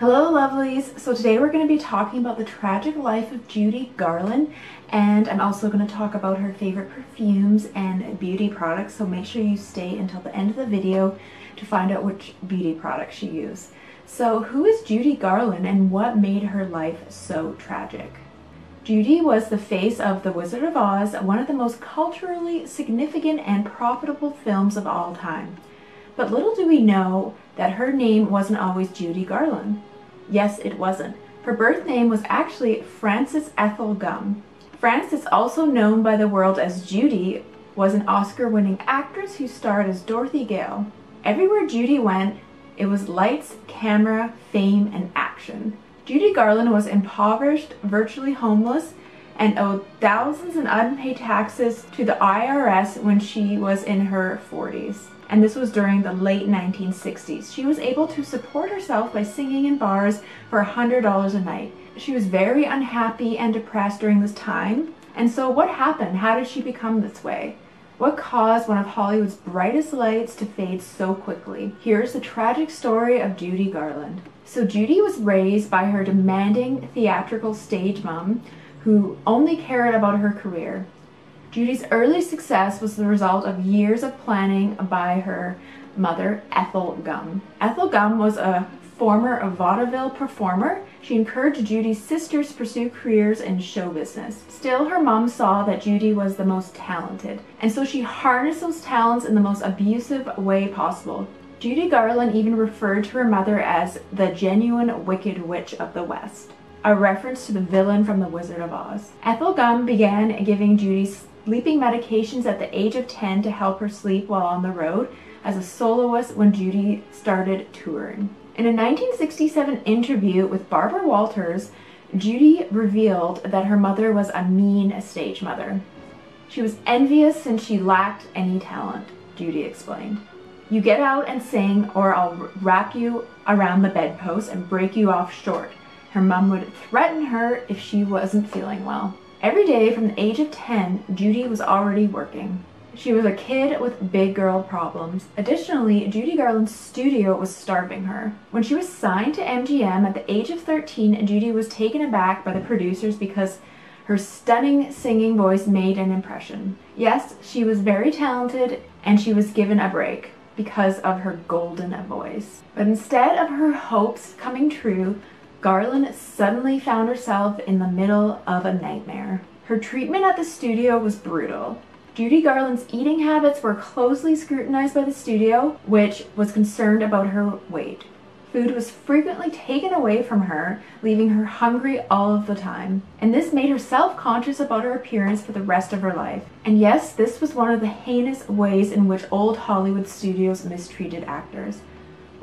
Hello lovelies! So today we're going to be talking about the tragic life of Judy Garland and I'm also going to talk about her favorite perfumes and beauty products so make sure you stay until the end of the video to find out which beauty products she used. So who is Judy Garland and what made her life so tragic? Judy was the face of The Wizard of Oz, one of the most culturally significant and profitable films of all time. But little do we know that her name wasn't always Judy Garland. Yes, it wasn't. Her birth name was actually Frances Ethel Gumm. Frances, also known by the world as Judy, was an Oscar-winning actress who starred as Dorothy Gale. Everywhere Judy went, it was lights, camera, fame, and action. Judy Garland was impoverished, virtually homeless, and owed thousands in unpaid taxes to the IRS when she was in her 40s and this was during the late 1960s. She was able to support herself by singing in bars for $100 a night. She was very unhappy and depressed during this time. And so what happened? How did she become this way? What caused one of Hollywood's brightest lights to fade so quickly? Here's the tragic story of Judy Garland. So Judy was raised by her demanding theatrical stage mom who only cared about her career. Judy's early success was the result of years of planning by her mother, Ethel Gumm. Ethel Gumm was a former vaudeville performer. She encouraged Judy's sisters to pursue careers in show business. Still, her mom saw that Judy was the most talented, and so she harnessed those talents in the most abusive way possible. Judy Garland even referred to her mother as the genuine Wicked Witch of the West, a reference to the villain from The Wizard of Oz. Ethel Gumm began giving Judy sleeping medications at the age of 10 to help her sleep while on the road as a soloist when Judy started touring. In a 1967 interview with Barbara Walters, Judy revealed that her mother was a mean stage mother. She was envious since she lacked any talent, Judy explained. You get out and sing or I'll wrap you around the bedpost and break you off short. Her mom would threaten her if she wasn't feeling well. Every day from the age of 10, Judy was already working. She was a kid with big girl problems. Additionally, Judy Garland's studio was starving her. When she was signed to MGM at the age of 13, Judy was taken aback by the producers because her stunning singing voice made an impression. Yes, she was very talented and she was given a break because of her golden voice. But instead of her hopes coming true, Garland suddenly found herself in the middle of a nightmare. Her treatment at the studio was brutal. Judy Garland's eating habits were closely scrutinized by the studio, which was concerned about her weight. Food was frequently taken away from her, leaving her hungry all of the time. And this made her self-conscious about her appearance for the rest of her life. And yes, this was one of the heinous ways in which old Hollywood studios mistreated actors.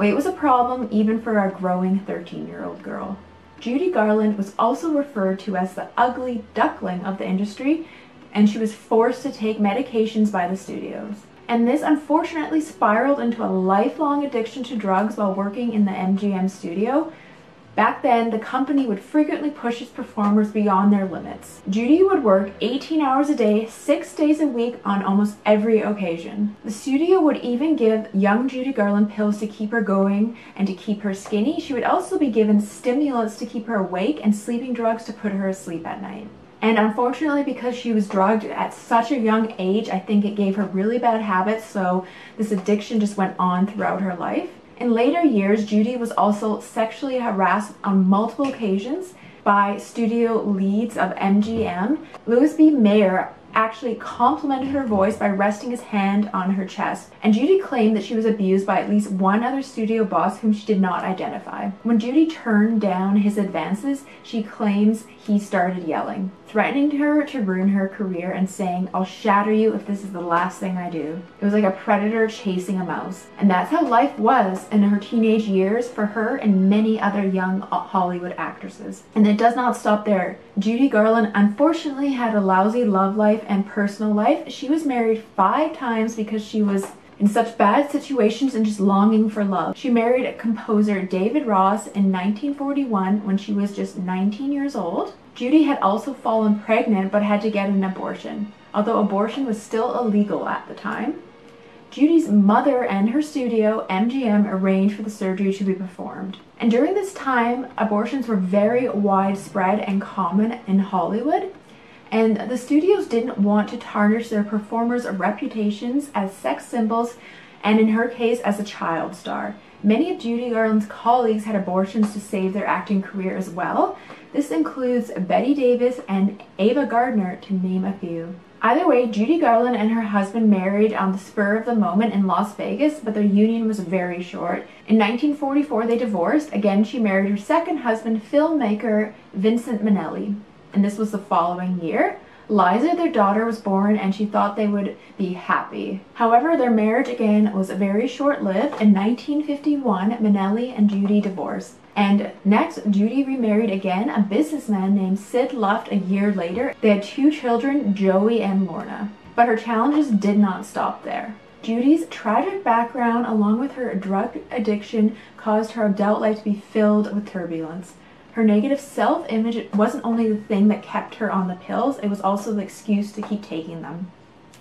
Weight was a problem even for a growing 13-year-old girl. Judy Garland was also referred to as the ugly duckling of the industry, and she was forced to take medications by the studios. And this unfortunately spiraled into a lifelong addiction to drugs while working in the MGM studio, Back then, the company would frequently push its performers beyond their limits. Judy would work 18 hours a day, 6 days a week on almost every occasion. The studio would even give young Judy Garland pills to keep her going and to keep her skinny. She would also be given stimulants to keep her awake and sleeping drugs to put her asleep at night. And unfortunately, because she was drugged at such a young age, I think it gave her really bad habits, so this addiction just went on throughout her life. In later years, Judy was also sexually harassed on multiple occasions by studio leads of MGM. Louis B. Mayer actually complimented her voice by resting his hand on her chest, and Judy claimed that she was abused by at least one other studio boss whom she did not identify. When Judy turned down his advances, she claims he started yelling, threatening her to ruin her career and saying, I'll shatter you if this is the last thing I do. It was like a predator chasing a mouse. And that's how life was in her teenage years for her and many other young Hollywood actresses. And it does not stop there. Judy Garland unfortunately had a lousy love life and personal life. She was married five times because she was in such bad situations and just longing for love. She married composer David Ross in 1941 when she was just 19 years old. Judy had also fallen pregnant but had to get an abortion, although abortion was still illegal at the time. Judy's mother and her studio, MGM, arranged for the surgery to be performed. And during this time, abortions were very widespread and common in Hollywood. And the studios didn't want to tarnish their performers' reputations as sex symbols, and in her case, as a child star. Many of Judy Garland's colleagues had abortions to save their acting career as well. This includes Bette Davis and Ava Gardner, to name a few. Either way, Judy Garland and her husband married on the spur of the moment in Las Vegas, but their union was very short. In 1944, they divorced. Again, she married her second husband, filmmaker Vincent Minnelli. And this was the following year. Liza, their daughter, was born and she thought they would be happy. However, their marriage again was very short-lived. In 1951, Minnelli and Judy divorced. And next, Judy remarried again a businessman named Sid Luft a year later. They had two children, Joey and Lorna. But her challenges did not stop there. Judy's tragic background, along with her drug addiction, caused her adult life to be filled with turbulence. Her negative self-image wasn't only the thing that kept her on the pills, it was also the excuse to keep taking them.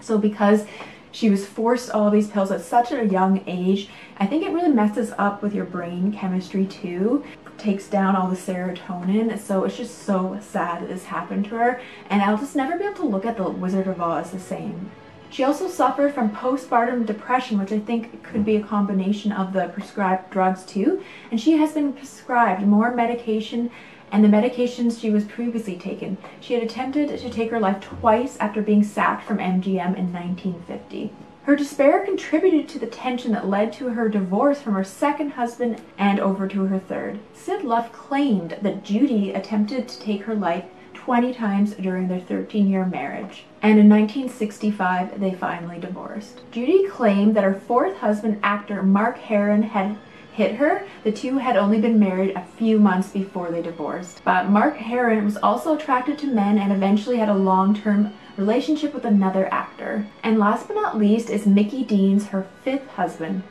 So because she was forced all these pills at such a young age, I think it really messes up with your brain chemistry too. Takes down all the serotonin, so it's just so sad that this happened to her, and I'll just never be able to look at the Wizard of Oz the same. She also suffered from postpartum depression, which I think could be a combination of the prescribed drugs too. And she has been prescribed more medication and the medications she was previously taken. She had attempted to take her life twice after being sacked from MGM in 1950. Her despair contributed to the tension that led to her divorce from her second husband and over to her third. Sid Luft claimed that Judy attempted to take her life 20 times during their 13-year marriage. And in 1965, they finally divorced. Judy claimed that her fourth husband, actor Mark Herron, had hit her. The two had only been married a few months before they divorced. But Mark Herron was also attracted to men and eventually had a long-term relationship with another actor. And last but not least is Mickey Deans, her fifth husband.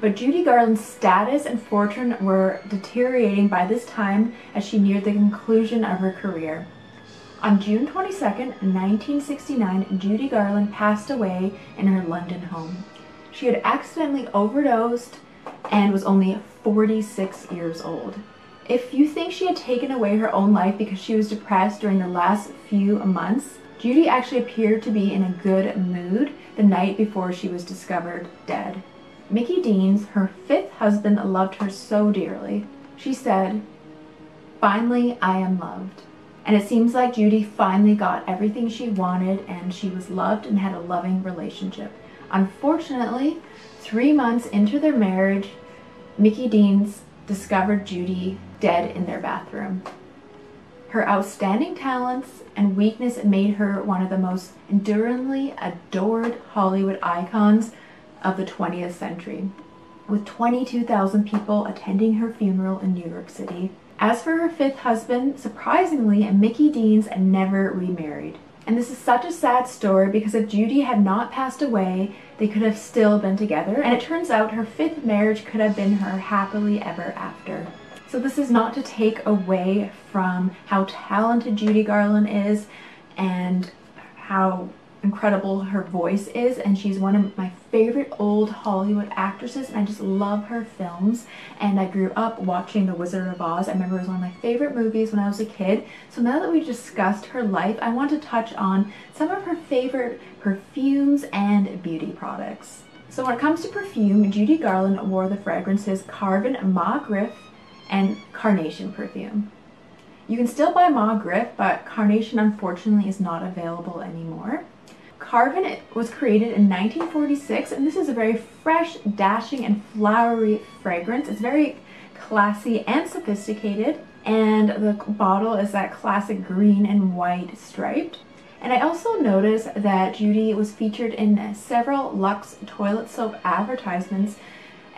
But Judy Garland's status and fortune were deteriorating by this time as she neared the conclusion of her career. On June 22, 1969, Judy Garland passed away in her London home. She had accidentally overdosed and was only 46 years old. If you think she had taken away her own life because she was depressed during the last few months, Judy actually appeared to be in a good mood the night before she was discovered dead. Mickey Deans, her fifth husband, loved her so dearly. She said, Finally, I am loved. And it seems like Judy finally got everything she wanted and she was loved and had a loving relationship. Unfortunately, three months into their marriage, Mickey Deans discovered Judy dead in their bathroom. Her outstanding talents and weakness made her one of the most enduringly adored Hollywood icons of the 20th century, with 22,000 people attending her funeral in New York City. As for her fifth husband, surprisingly, Mickey Deans never remarried. And this is such a sad story because if Judy had not passed away, they could have still been together. And it turns out her fifth marriage could have been her happily ever after. So this is not to take away from how talented Judy Garland is and how incredible her voice is and she's one of my favorite old Hollywood actresses and I just love her films and I grew up watching The Wizard of Oz. I remember it was one of my favorite movies when I was a kid. So now that we've discussed her life, I want to touch on some of her favorite perfumes and beauty products. So when it comes to perfume, Judy Garland wore the fragrances Carven Ma Griffe and Carnation perfume. You can still buy Ma Griffe, but Carnation unfortunately is not available anymore. Carven was created in 1946 and this is a very fresh, dashing, and flowery fragrance. It's very classy and sophisticated and the bottle is that classic green and white striped. And I also noticed that Judy was featured in several Lux toilet soap advertisements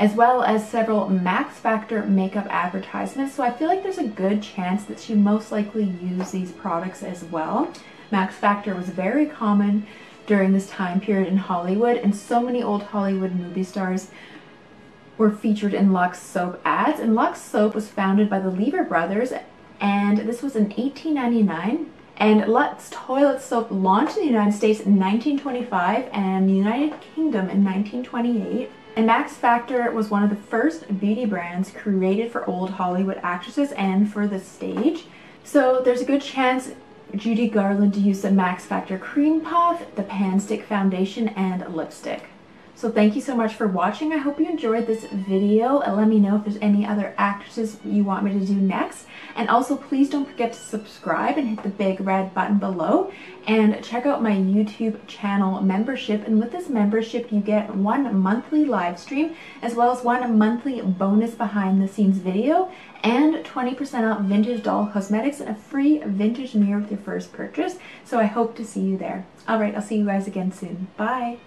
as well as several Max Factor makeup advertisements. So I feel like there's a good chance that she most likely used these products as well. Max Factor was very common during this time period in Hollywood and so many old Hollywood movie stars were featured in Lux soap ads and Lux soap was founded by the Lever brothers and this was in 1899 And Lux Toilet Soap launched in the United States in 1925 and the United Kingdom in 1928. And Max Factor was one of the first beauty brands created for old Hollywood actresses and for the stage. So there's a good chance Judy Garland used the Max Factor Cream Puff, the Pan-Stik Foundation, and lipstick. So thank you so much for watching. I hope you enjoyed this video. and Let me know if there's any other actresses you want me to do next. And also please don't forget to subscribe and hit the big red button below. And check out my YouTube channel membership. And with this membership you get one monthly live stream as well as one monthly bonus behind the scenes video and 20% off vintage doll cosmetics and a free vintage mirror with your first purchase. So I hope to see you there. Alright, I'll see you guys again soon. Bye!